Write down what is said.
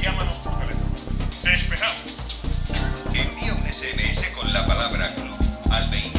llámanos por teléfono. Te esperamos. Envía un SMS con la palabra club al 20.